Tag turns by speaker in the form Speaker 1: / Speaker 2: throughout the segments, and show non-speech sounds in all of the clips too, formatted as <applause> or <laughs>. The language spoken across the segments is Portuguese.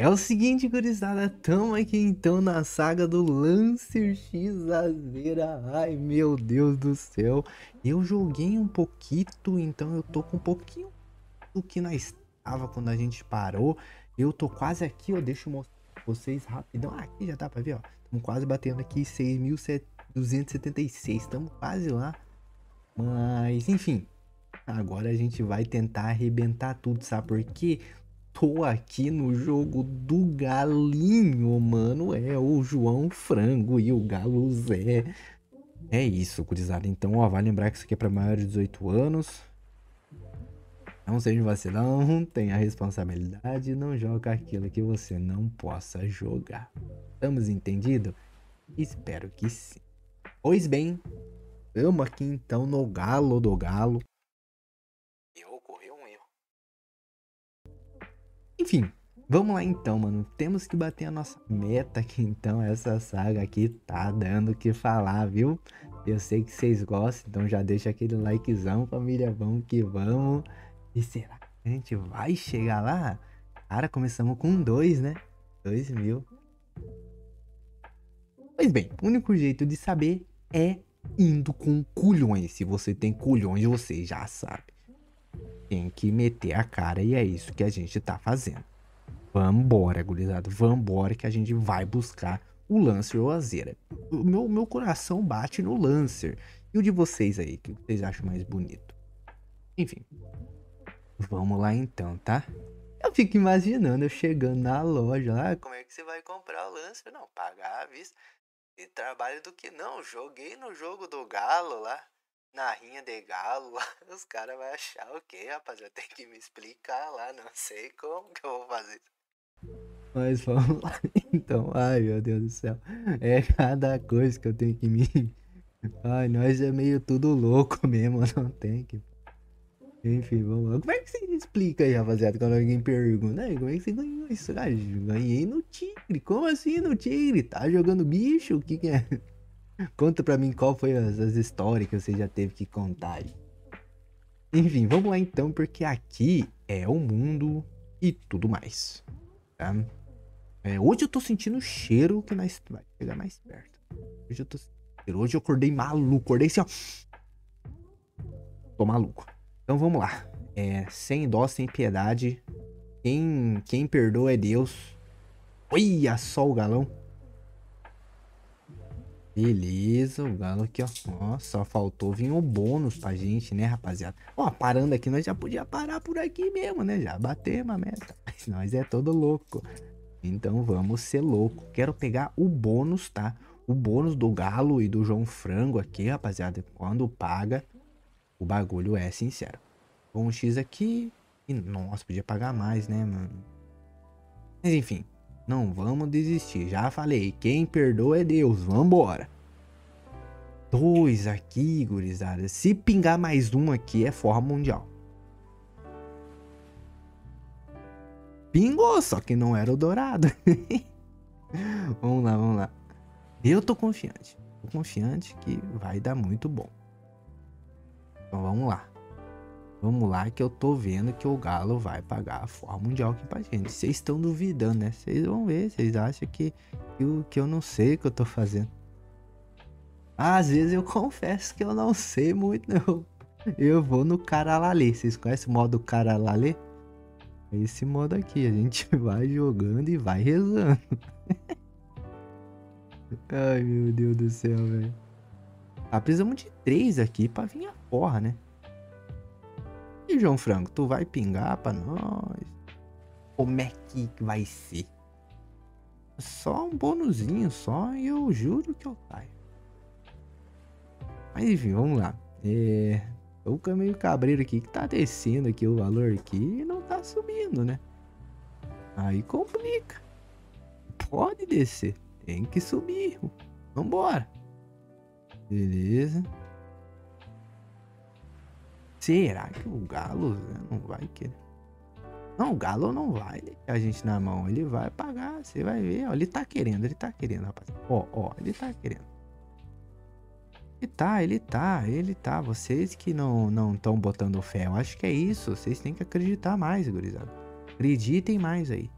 Speaker 1: É o seguinte, gurizada, tamo aqui então na saga do Lancer X Azeira. Ai, meu Deus do céu. Eu joguei um pouquinho, então eu tô com um pouquinho do que nós estava quando a gente parou. Eu tô quase aqui, ó, deixa eu mostrar pra vocês rapidão. Ah, aqui já dá pra ver, ó. Estamos quase batendo aqui 6.276, estamos quase lá. Mas, enfim, agora a gente vai tentar arrebentar tudo, sabe por quê? Tô aqui no jogo do Galinho, mano. É o João Frango e o Galo Zé. É isso, gurizada. Então, ó, vai lembrar que isso aqui é pra maiores de 18 anos. Não seja vacilão, tenha responsabilidade, não joga aquilo que você não possa jogar. Estamos entendidos? Espero que sim. Pois bem, estamos aqui então no Galo do Galo. Enfim, vamos lá então, mano. Temos que bater a nossa meta aqui então. Essa saga aqui tá dando o que falar, viu? Eu sei que vocês gostam, então já deixa aquele likezão, família. Vamos que vamos. E será que a gente vai chegar lá? Cara, começamos com dois, né? Dois mil. Pois bem, o único jeito de saber é indo com culhões. Se você tem culhões, você já sabe tem que meter a cara e é isso que a gente tá fazendo. Vambora, gurizada, vambora que a gente vai buscar o Lancer ou a Zera. O meu, meu coração bate no Lancer. E o de vocês aí, que vocês acham mais bonito? Enfim, vamos lá então, tá? Eu fico imaginando eu chegando na loja lá, como é que você vai comprar o Lancer? Não, pagar a vista. E trabalho do que não, joguei no jogo do Galo lá na rinha de galo, <laughs> os caras vão achar o quê, rapaz? Eu tenho que me explicar lá, não <laughs> sei como que eu vou fazer Mas vamos lá, <laughs> então. Ai, meu Deus do céu. É cada coisa que eu tenho que me... Ai, nós é meio tudo louco mesmo, não tem que... Enfim, vamos lá. Como é que você explica aí, rapaziada, quando alguém pergunta? Como é que você ganhou isso? Ah, ganhei no Tigre. Como assim no Tigre? Tá jogando bicho? O que que é? Conta pra mim qual foi as, as histórias que você já teve que contar. Enfim, vamos lá então, porque aqui é o mundo e tudo mais. Tá? É, hoje eu tô sentindo o cheiro que nós vai chegar mais perto. Hoje eu tô Hoje eu acordei maluco, acordei assim, ó. Tô maluco. Então vamos lá. É, sem dó, sem piedade. Quem, quem perdoa é Deus. Olha só o galão. Beleza, o galo aqui, ó. ó. Só faltou vir o bônus pra gente, né, rapaziada? Ó, parando aqui, nós já podia parar por aqui mesmo, né? Já batemos a meta. Mas nós é todo louco. Então vamos ser louco. Quero pegar o bônus, tá? O bônus do galo e do João Frango aqui, rapaziada. Quando paga, o bagulho é sincero. Um X aqui. E, nossa, podia pagar mais, né, mano? Mas enfim, não vamos desistir. Já falei, quem perdoa é Deus. Vambora. Dois aqui, gurizada. Se pingar mais um aqui, é forra mundial. Pingou, só que não era o dourado. <laughs> vamos lá, vamos lá. Eu tô confiante. Tô confiante que vai dar muito bom. Então vamos lá. Vamos lá que eu tô vendo que o Galo vai pagar a forma mundial aqui pra gente. Vocês estão duvidando, né? Vocês vão ver, vocês acham que, que, eu, que eu não sei o que eu tô fazendo. Às vezes eu confesso que eu não sei muito, não. Eu vou no Caralale. Vocês conhecem o modo Caralale? É esse modo aqui. A gente <laughs> vai jogando e vai rezando. <laughs> Ai, meu Deus do céu, velho. Ah, precisamos de três aqui pra vir a porra, né? E João Franco, tu vai pingar pra nós? Como é que vai ser? Só um bônusinho só e eu juro que eu caio. Mas enfim, vamos lá. É... O meio cabreiro aqui que tá descendo aqui o valor aqui e não tá subindo, né? Aí complica. Pode descer. Tem que subir. Vambora. Beleza. Será que o Galo né, não vai querer? Não, o Galo não vai a gente na mão. Ele vai pagar, você vai ver. Ó, ele tá querendo, ele tá querendo, rapaz. Ó, ó, ele tá querendo. Ele tá, ele tá, ele tá. Vocês que não não estão botando fé, eu acho que é isso. Vocês têm que acreditar mais, gurizada. Acreditem mais aí.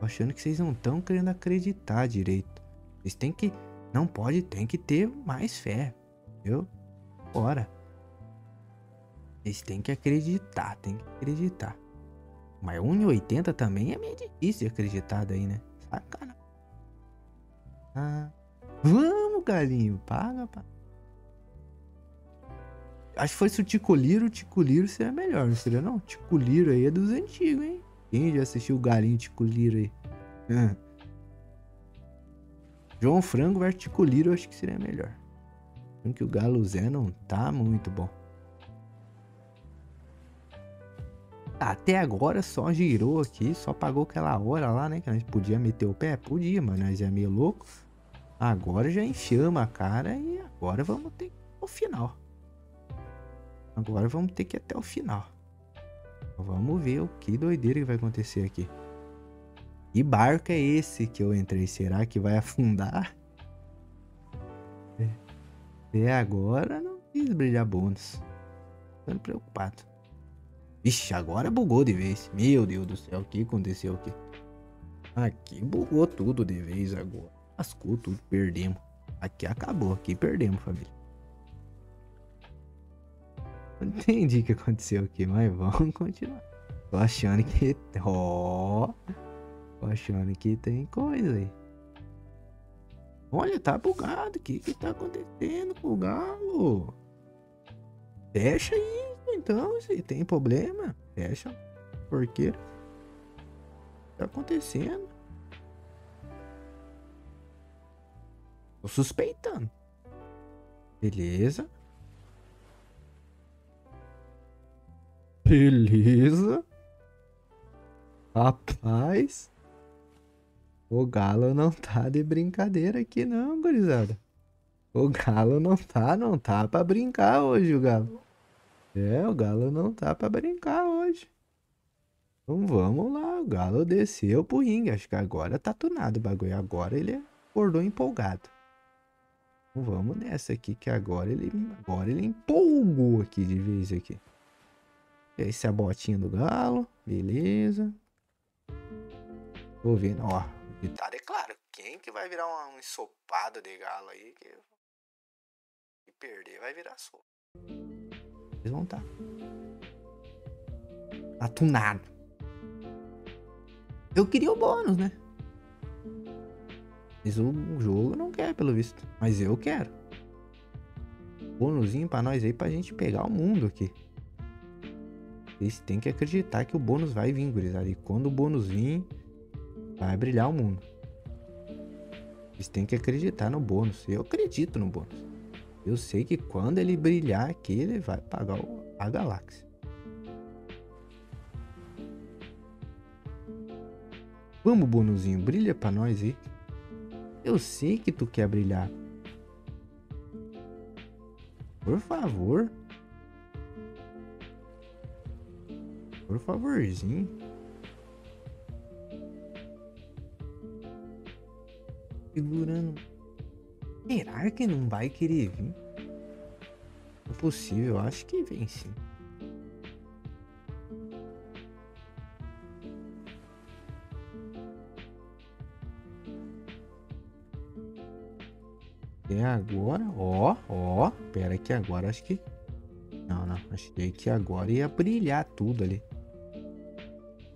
Speaker 1: Tô achando que vocês não estão querendo acreditar direito. Vocês têm que. Não pode, tem que ter mais fé. Viu? Bora. Vocês têm que acreditar, tem que acreditar. Mas 1,80 também é meio difícil acreditar daí, né? Sacanagem. Ah, vamos, galinho. Paga, paga. Acho que foi se o Ticoliro, o Ticoliro seria melhor, não seria não? Ticoliro aí é dos antigos, hein? Quem já assistiu o Galinho Ticoliro aí? Ah. João Frango versus Ticoliro acho que seria melhor. Porque o Galo Zé não tá muito bom. Até agora só girou aqui, só pagou aquela hora lá, né? Que a gente podia meter o pé? Podia, mas nós é meio louco. Agora já enfiamos a cara e agora vamos ter o final. Agora vamos ter que ir até o final. Vamos ver o que doideira que vai acontecer aqui. Que barco é esse que eu entrei? Será que vai afundar? Até agora não quis brilhar bônus. Preocupado. Vixe, agora bugou de vez. Meu Deus do céu, o que aconteceu aqui? Aqui bugou tudo de vez agora. Lascou tudo, perdemos. Aqui acabou, aqui perdemos, família. Não entendi o que aconteceu aqui, mas vamos <laughs> continuar. Tô achando que. Ó. Oh, tô achando que tem coisa aí. Olha, tá bugado. O que que tá acontecendo com o galo? Fecha isso então, se tem problema. Fecha. Por quê? Tá acontecendo? Tô suspeitando. Beleza. Beleza. Rapaz. O galo não tá de brincadeira aqui não, gurizada. O galo não tá, não tá pra brincar hoje, o galo. É, o galo não tá pra brincar hoje. Então vamos lá, o galo desceu pro ringue. Acho que agora tá tunado o bagulho. Agora ele acordou empolgado. Então vamos nessa aqui, que agora ele, agora ele empolgou aqui de vez aqui. Essa é a botinha do galo. Beleza. Tô vendo, ó. Ditado é claro. Quem que vai virar um, ensopado de galo aí que perder vai virar sopa. Eles vão estar. Tá. Atunado. Eu queria o bônus, né? Mas o jogo não quer, pelo visto. Mas eu quero. Bônusinho pra nós aí pra gente pegar o mundo aqui. Vocês têm que acreditar que o bônus vai vir, gurizada. E quando o bônus vir, vai brilhar o mundo. Vocês têm que acreditar no bônus. Eu acredito no bônus. Eu sei que quando ele brilhar aqui, ele vai pagar a galáxia. Vamos, bônusinho, brilha pra nós aí. Eu sei que tu quer brilhar. Por favor. Por favorzinho. Segurando. Será que não vai querer vir? É possível, acho que vem sim. É agora, ó, ó, pera que agora acho que... Não, não, achei que agora ia brilhar tudo ali.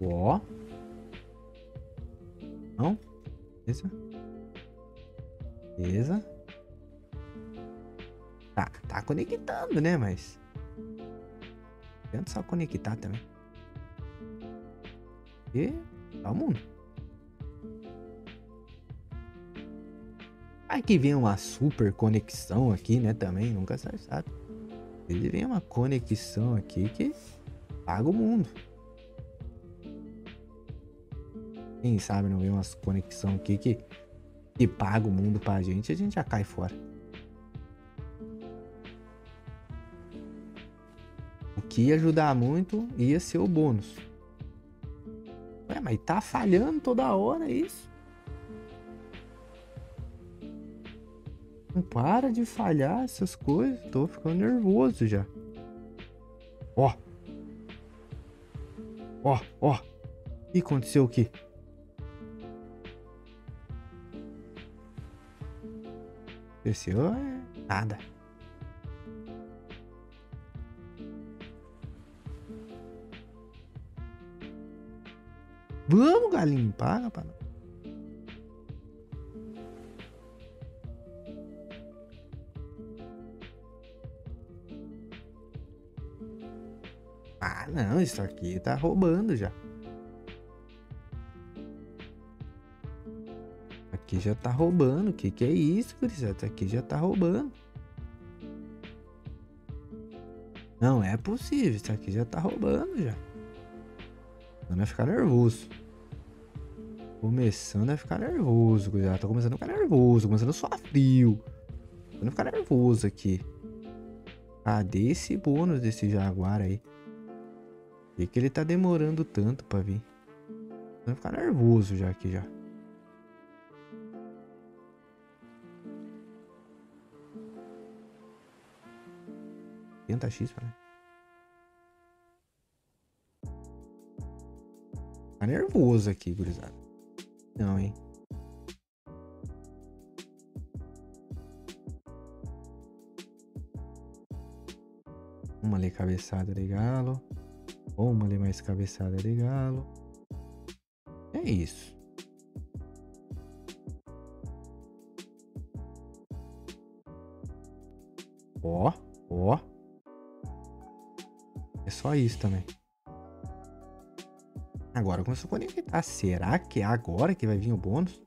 Speaker 1: Ó. Não? Beleza? Beleza. Tá, conectando, né? Mas. Tenta só conectar também. E. Tá o mundo. Aí que vem uma super conexão aqui, né? Também, nunca sabe, sabe. Ele vem uma conexão aqui que paga o mundo. Quem sabe não vem umas conexão aqui que, que paga o mundo pra gente, a gente já cai fora. que ia ajudar muito, ia ser o bônus. Ué, mas tá falhando toda hora é isso. Não para de falhar essas coisas. Tô ficando nervoso já. Ó. Ó, ó. E aconteceu o quê? Aconteceu é nada. Galinho, paga para Ah, não, isso aqui tá roubando já. Aqui já tá roubando. O que que é isso, gurizada? Aqui já tá roubando. Não é possível. Isso aqui já tá roubando já. Começando a ficar nervoso. Começando a ficar nervoso, gurizada. Tô começando a ficar nervoso. Começando a suar frio. Começando a ficar nervoso aqui. Cadê esse bônus desse jaguar aí? Por que, ele tá demorando tanto pra vir? Vou ficar nervoso já aqui já. Tenta X pra Tá nervoso aqui, gurizada. Não, hein? Uma ali cabeçada de galo. Uma ali mais cabeçada de galo. É isso. Ó, ó. É só isso também. Agora começou a conectar. Será que é agora que vai vir o bônus?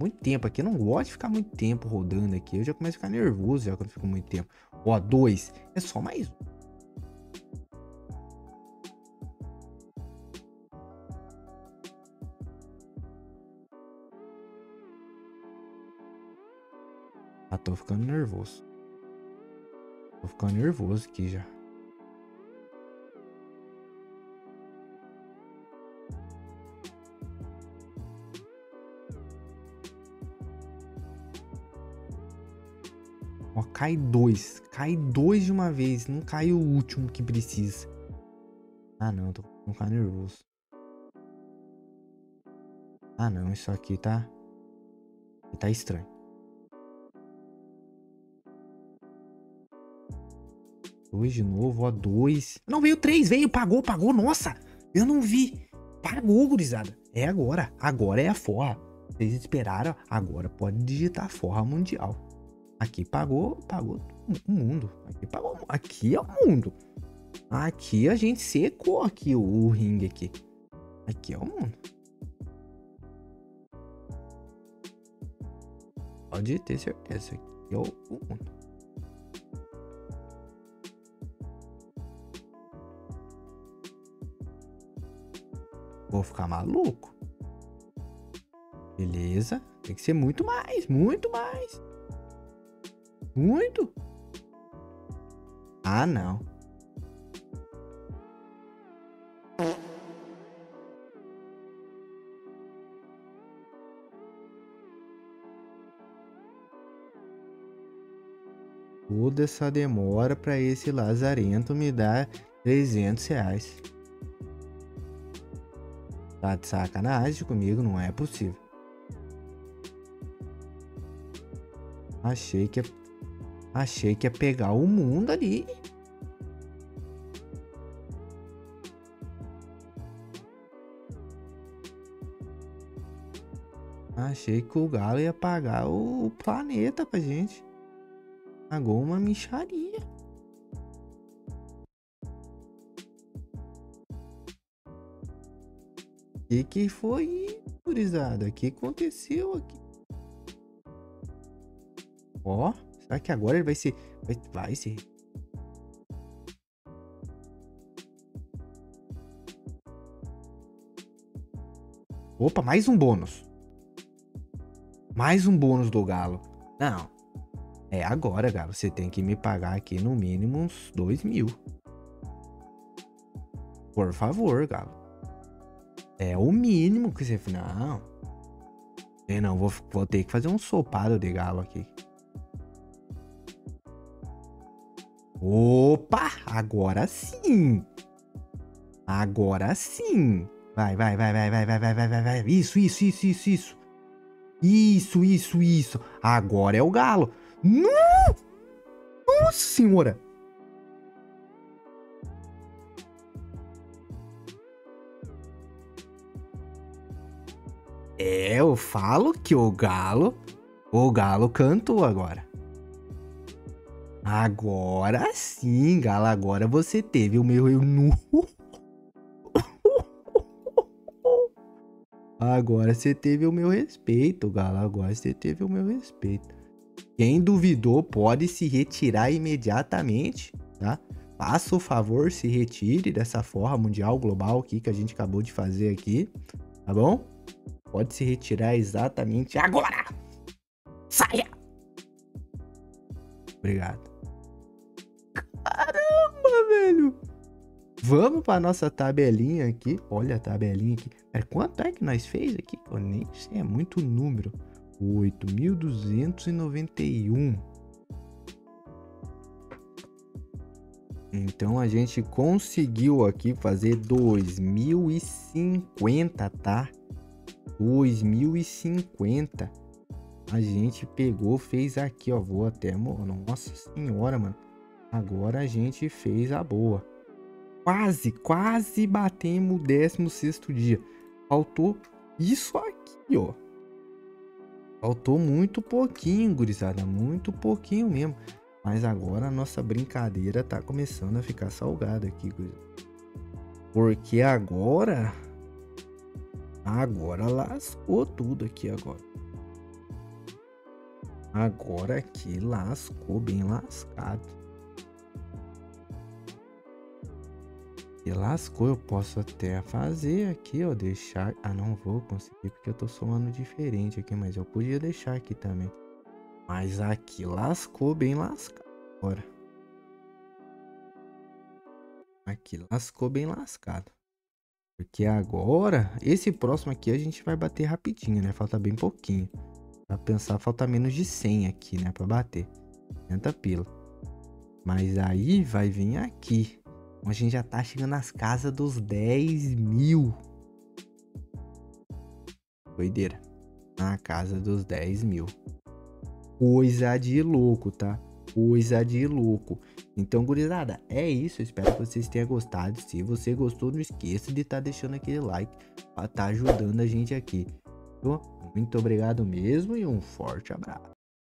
Speaker 1: Muito tempo aqui. Eu não gosto de ficar muito tempo rodando aqui. Eu já começo a ficar nervoso já quando fico muito tempo. Ó, dois. É só mais um. Ah, tô ficando nervoso. Tô ficando nervoso aqui já. Ó, cai dois. Cai dois de uma vez. Não cai o último que precisa. Ah, não. Tô ficando nervoso. Ah, não. Isso aqui tá... Tá estranho. Dois de novo, ó, dois. Não, veio três, veio, pagou, pagou, nossa. Eu não vi. Pagou, gurizada. É agora. Agora é a forra. Vocês esperaram, agora pode digitar forra mundial. Aqui pagou, pagou o mundo. Aqui pagou, aqui é o mundo. Aqui a gente secou aqui o, o ringue aqui. Aqui é o mundo. Pode ter certeza. Aqui é o, o mundo. Vou ficar maluco. Beleza. Tem que ser muito mais, muito mais. Muito. Ah, não. Toda essa demora para esse lazarento me dar 300 reais. Tá de sacanagem comigo, não é possível. Achei que ia, achei que ia pegar o mundo ali. Achei que o galo ia pagar o planeta pra gente. Pagou uma micharia. que que foi, gurizada? O que aconteceu aqui? Ó, será que agora ele vai ser... Vai, vai ser... Opa, mais um bônus. Mais um bônus do galo. Não. É agora, galo. Você tem que me pagar aqui no mínimo uns dois mil. Por favor, galo. É o mínimo que você. Não. Eu não, vou, vou ter que fazer um sopado de galo aqui. Opa! Agora sim! Agora sim! Vai, vai, vai, vai, vai, vai, vai, vai, vai, vai. Isso, isso, isso, isso, isso. Isso, isso, isso. Agora é o galo. Nossa senhora. É, eu falo que o galo, o galo cantou agora. Agora sim, galo, agora você teve o meu eunuco. Agora você teve o meu respeito, galo. Agora você teve o meu respeito. Quem duvidou pode se retirar imediatamente, tá? Faça o favor, se retire dessa forra mundial global aqui que a gente acabou de fazer aqui, tá bom? Pode se retirar exatamente agora! Saia! Obrigado. Vamos para nossa tabelinha aqui. Olha a tabelinha aqui. Pera, quanto é que nós fez aqui? Eu nem sei, é muito número. 8.291. Então a gente conseguiu aqui fazer 2050, tá? 2050. A gente pegou, fez aqui, ó. Vou até. Nossa senhora, mano. Agora a gente fez a boa. Quase, quase batemos o 16 dia. Faltou isso aqui, ó. Faltou muito pouquinho, gurizada. Muito pouquinho mesmo. Mas agora a nossa brincadeira tá começando a ficar salgada aqui, gurizada. Porque agora Agora lascou tudo aqui agora. Agora aqui lascou bem lascado. E lascou, eu posso até fazer aqui, ó, deixar... Ah, não vou conseguir porque eu tô somando diferente aqui, mas eu podia deixar aqui também. Mas aqui lascou bem lascado agora. Aqui lascou bem lascado. Porque agora, esse próximo aqui a gente vai bater rapidinho, né? Falta bem pouquinho. Pra pensar, falta menos de 100 aqui, né? Pra bater. 60 pila. Mas aí vai vir aqui. A gente já tá chegando nas casas dos 10 mil. Doideira. Na casa dos 10 mil. Coisa de louco, tá? coisa de louco. Então, gurizada, é isso. Eu espero que vocês tenham gostado. Se você gostou, não esqueça de estar tá deixando aquele like para estar tá ajudando a gente aqui. Muito obrigado mesmo e um forte abraço.